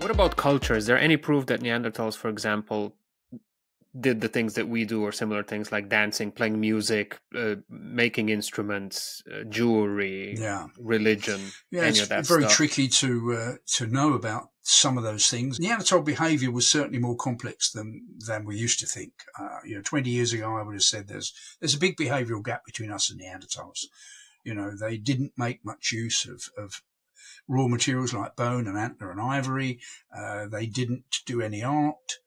What about culture? Is there any proof that Neanderthals, for example, did the things that we do or similar things like dancing, playing music, uh, making instruments, uh, jewelry, yeah. religion, yeah, any it's of that very stuff? tricky to uh, to know about some of those things. Neanderthal behaviour was certainly more complex than than we used to think. Uh, you know, 20 years ago, I would have said there's there's a big behavioural gap between us and Neanderthals. You know, they didn't make much use of, of raw materials like bone and antler and ivory. Uh, they didn't do any art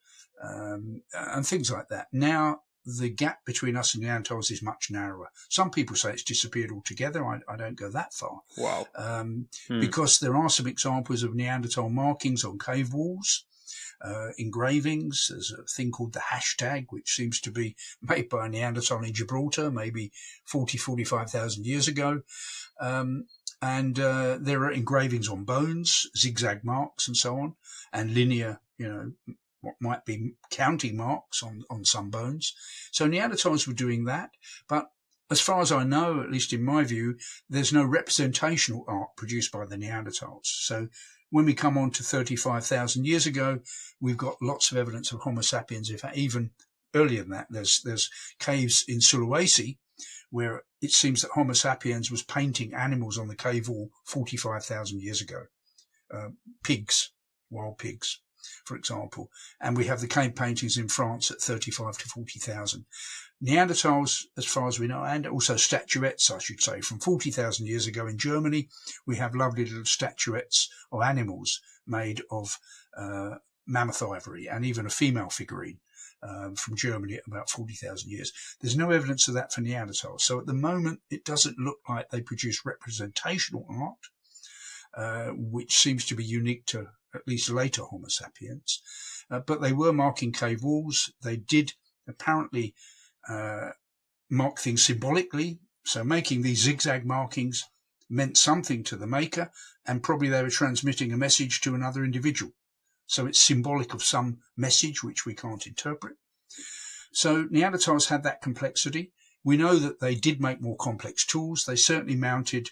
um, and things like that. Now, the gap between us and Neanderthals is much narrower. Some people say it's disappeared altogether. I, I don't go that far. Wow. Um, Hmm. because there are some examples of Neanderthal markings on cave walls, uh, engravings. There's a thing called the hashtag, which seems to be made by a Neanderthal in Gibraltar, maybe 40, 45,000 years ago. Um, and uh, there are engravings on bones, zigzag marks, and so on, and linear, you know, what might be counting marks on, on some bones. So Neanderthals were doing that, but as far as I know, at least in my view, there's no representational art produced by the Neanderthals. So when we come on to 35,000 years ago, we've got lots of evidence of Homo sapiens. Fact, even earlier than that, there's, there's caves in Sulawesi where it seems that Homo sapiens was painting animals on the cave wall 45,000 years ago. Uh, pigs, wild pigs, for example. And we have the cave paintings in France at 35 to 40,000. Neanderthals, as far as we know, and also statuettes, I should say, from 40,000 years ago in Germany, we have lovely little statuettes of animals made of uh, mammoth ivory and even a female figurine um, from Germany about 40,000 years. There's no evidence of that for Neanderthals. So at the moment, it doesn't look like they produce representational art, uh, which seems to be unique to at least later Homo sapiens. Uh, but they were marking cave walls. They did apparently uh, mark things symbolically. So making these zigzag markings meant something to the maker, and probably they were transmitting a message to another individual. So it's symbolic of some message which we can't interpret. So Neanderthals had that complexity. We know that they did make more complex tools. They certainly mounted,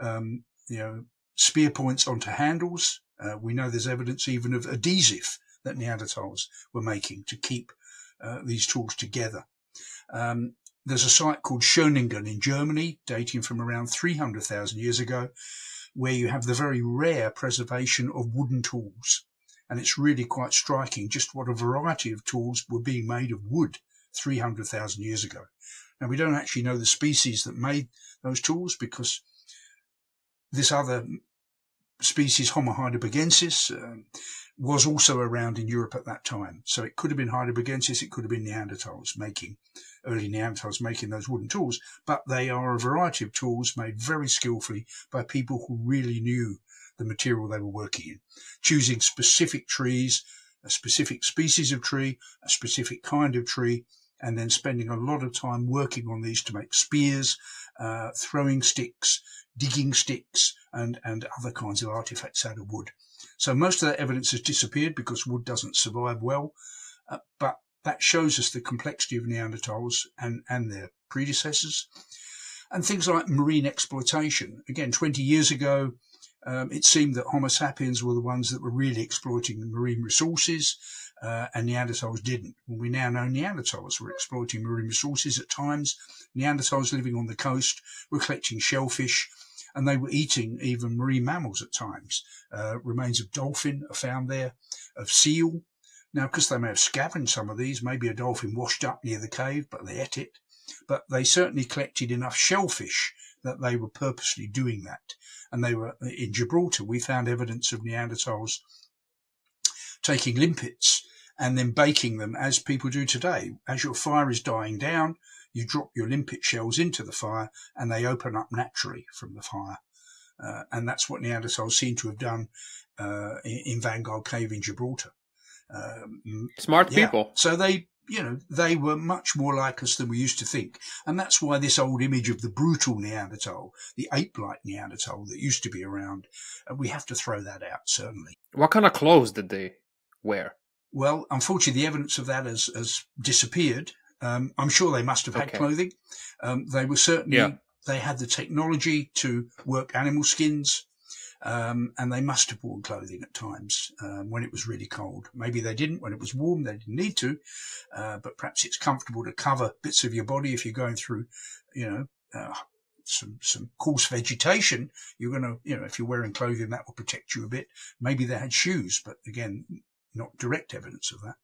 um, you know, spear points onto handles. Uh, we know there's evidence even of adhesive that Neanderthals were making to keep uh, these tools together. Um, there's a site called Schöningen in Germany, dating from around 300,000 years ago, where you have the very rare preservation of wooden tools. And it's really quite striking just what a variety of tools were being made of wood 300,000 years ago. Now, we don't actually know the species that made those tools because this other species, Homo heidelbergensis, um, was also around in Europe at that time. So it could have been heidelbergensis, it could have been Neanderthals making, early Neanderthals making those wooden tools. But they are a variety of tools made very skillfully by people who really knew the material they were working in, choosing specific trees, a specific species of tree, a specific kind of tree, and then spending a lot of time working on these to make spears, uh, throwing sticks, digging sticks, and, and other kinds of artifacts out of wood. So most of that evidence has disappeared because wood doesn't survive well, uh, but that shows us the complexity of Neanderthals and, and their predecessors. And things like marine exploitation. Again, 20 years ago, um, it seemed that Homo sapiens were the ones that were really exploiting marine resources, uh, and Neanderthals didn't. Well, we now know Neanderthals were exploiting marine resources at times. Neanderthals living on the coast were collecting shellfish, and they were eating even marine mammals at times. Uh, remains of dolphin are found there, of seal. Now, because they may have scavenged some of these, maybe a dolphin washed up near the cave, but they ate it. But they certainly collected enough shellfish that they were purposely doing that. And they were in Gibraltar. We found evidence of Neanderthals taking limpets and then baking them as people do today. As your fire is dying down, you drop your limpet shells into the fire and they open up naturally from the fire. Uh, and that's what Neanderthals seem to have done uh, in, in Vanguard Cave in Gibraltar. Um, Smart yeah. people. So they, you know, they were much more like us than we used to think. And that's why this old image of the brutal Neanderthal, the ape-like Neanderthal that used to be around, uh, we have to throw that out, certainly. What kind of clothes did they wear? Well, unfortunately, the evidence of that has, has disappeared. Um, I'm sure they must have had Okay. clothing. Um, they were certainly, Yeah. they had the technology to work animal skins. Um, and they must have worn clothing at times um, when it was really cold. Maybe they didn't when it was warm; they didn't need to. Uh, but perhaps it's comfortable to cover bits of your body if you're going through, you know, uh, some some coarse vegetation. You're going to, you know, if you're wearing clothing that will protect you a bit. Maybe they had shoes, but again, not direct evidence of that.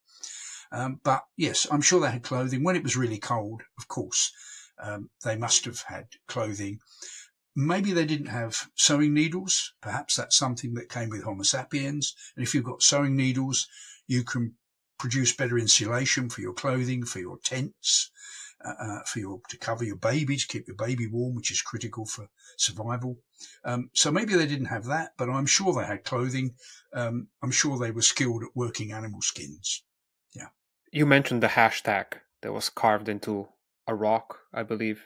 Um, but yes, I'm sure they had clothing when it was really cold. Of course, um, they must have had clothing. Maybe they didn't have sewing needles. Perhaps that's something that came with Homo sapiens. And if you've got sewing needles, you can produce better insulation for your clothing, for your tents, uh, uh, for your to cover your baby, to keep your baby warm, which is critical for survival. Um, so maybe they didn't have that, but I'm sure they had clothing. Um, I'm sure they were skilled at working animal skins. Yeah. You mentioned the hashtag that was carved into a rock, I believe,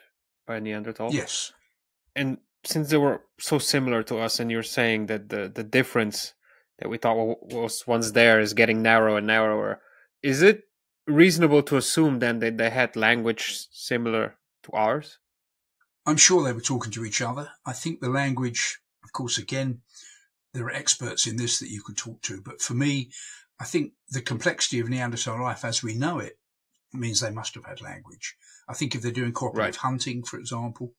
by Neanderthal. Yes. And since they were so similar to us, and you're saying that the the difference that we thought was once there is getting narrower and narrower, is it reasonable to assume then that they had language similar to ours? I'm sure they were talking to each other. I think the language, of course, again, there are experts in this that you could talk to. But for me, I think the complexity of Neanderthal life as we know it means they must have had language. I think if they're doing cooperative right. hunting, for example,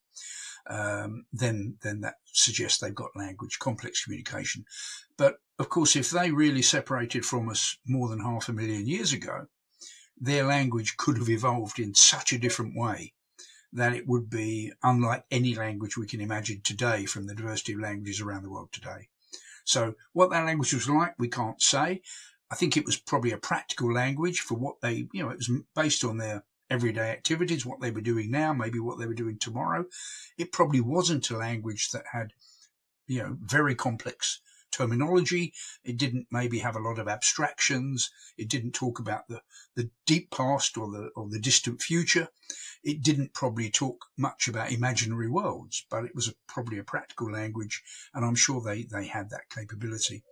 um, then then that suggests they've got language, complex communication. But of course, if they really separated from us more than half a million years ago, their language could have evolved in such a different way that it would be unlike any language we can imagine today from the diversity of languages around the world today. So what that language was like, we can't say. I think it was probably a practical language for what they, you know, it was based on their everyday activities, what they were doing now, maybe what they were doing tomorrow. It probably wasn't a language that had, you know, very complex terminology. It didn't maybe have a lot of abstractions. It didn't talk about the, the deep past or the, or the distant future. It didn't probably talk much about imaginary worlds, but it was a, probably a practical language. And I'm sure they, they had that capability.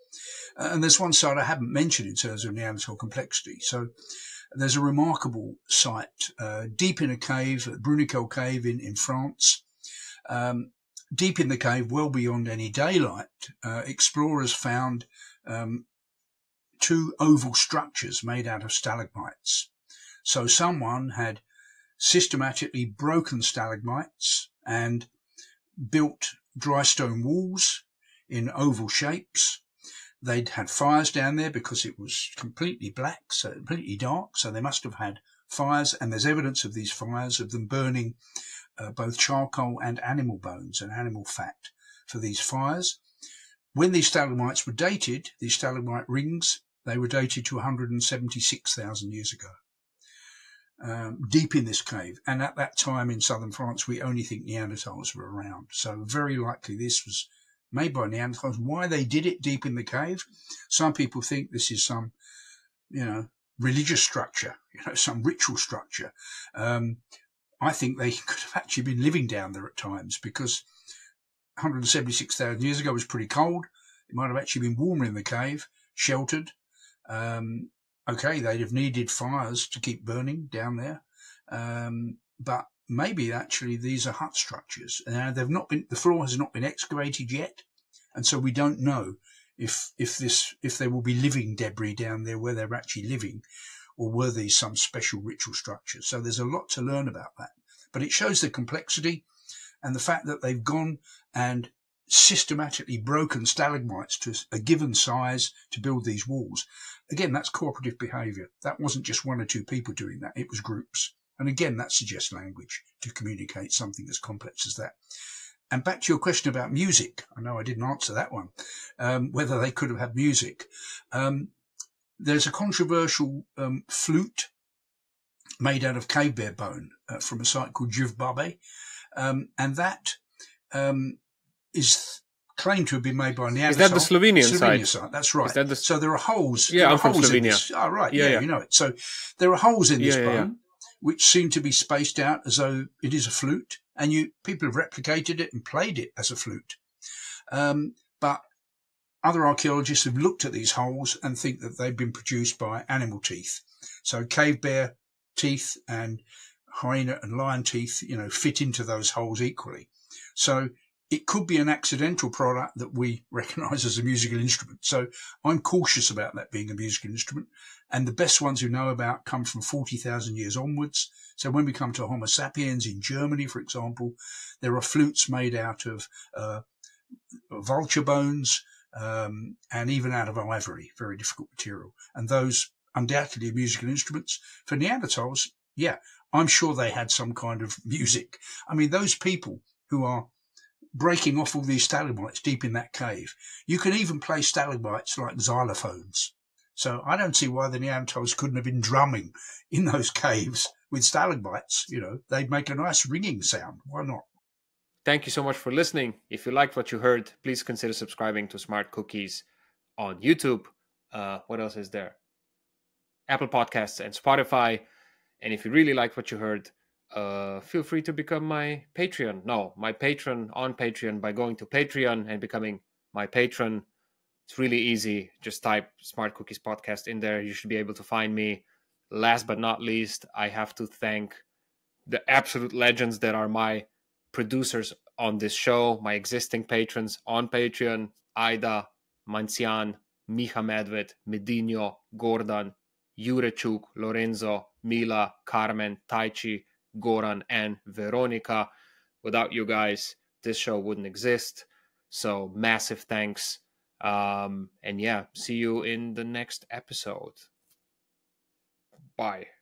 And there's one side I haven't mentioned in terms of Neanderthal complexity. So there's a remarkable site uh, deep in a cave, Bruniquel Cave in, in France. Um, deep in the cave, well beyond any daylight, uh, explorers found um, two oval structures made out of stalagmites. So someone had systematically broken stalagmites and built dry stone walls in oval shapes They'd had fires down there because it was completely black, so completely dark. So they must have had fires, and there's evidence of these fires of them burning uh, both charcoal and animal bones and animal fat for these fires. When these stalagmites were dated, these stalagmite rings, they were dated to 176,000 years ago. Um, deep in this cave. And at that time in southern France, we only think Neanderthals were around. So very likely this was made by Neanderthals. Why they did it deep in the cave? Some people think this is some, you know, religious structure, you know, some ritual structure. Um, I think they could have actually been living down there at times because 176,000 years ago was pretty cold. It might have actually been warmer in the cave, sheltered. Um, okay, they'd have needed fires to keep burning down there. Um, but maybe actually these are hut structures. Now they've not been, the floor has not been excavated yet. And so we don't know if, if this, if there will be living debris down there where they're actually living or were these some special ritual structures. So there's a lot to learn about that, but it shows the complexity and the fact that they've gone and systematically broken stalagmites to a given size to build these walls. Again, that's cooperative behavior. That wasn't just one or two people doing that. It was groups. And again, that suggests language to communicate something as complex as that. And back to your question about music. I know I didn't answer that one. Um, whether they could have had music. Um, there's a controversial um, flute made out of cave bear bone uh, from a site called Divje Babe. Um, and that um, is claimed to have been made by Neanderthal. Is that the Slovenian, Slovenia side? site? That's right. The... So there are holes. Yeah, I'm from Slovenia. Oh, right. Yeah, yeah, you know it. So there are holes in this yeah, bone. Yeah which seem to be spaced out as though it is a flute, and you people have replicated it and played it as a flute. Um, but other archaeologists have looked at these holes and think that they've been produced by animal teeth. So cave bear teeth and hyena and lion teeth, you know, fit into those holes equally. So it could be an accidental product that we recognize as a musical instrument. So I'm cautious about that being a musical instrument. And the best ones who know about come from 40,000 years onwards. So when we come to Homo sapiens in Germany, for example, there are flutes made out of uh, vulture bones um, and even out of ivory, very difficult material. And those undoubtedly are musical instruments. For Neanderthals, yeah, I'm sure they had some kind of music. I mean, those people who are breaking off all these stalagmites deep in that cave. You can even play stalagmites like xylophones. So I don't see why the Neanderthals couldn't have been drumming in those caves with stalagmites. You know, they'd make a nice ringing sound. Why not? Thank you so much for listening. If you liked what you heard, please consider subscribing to Smart Cookies on YouTube. Uh, what else is there? Apple Podcasts and Spotify. And if you really liked what you heard, uh, feel free to become my Patreon. No, my patron on Patreon by going to Patreon and becoming my patron. It's really easy. Just type Smart Cookies Podcast in there. You should be able to find me. Last but not least, I have to thank the absolute legends that are my producers on this show, my existing patrons on Patreon Aida, Mancian, Miha Medved, Medino, Gordon, Jurechuk, Lorenzo, Mila, Carmen, Taichi, Goran, and Veronica. Without you guys, this show wouldn't exist. So massive thanks. Um, and yeah, see you in the next episode. Bye.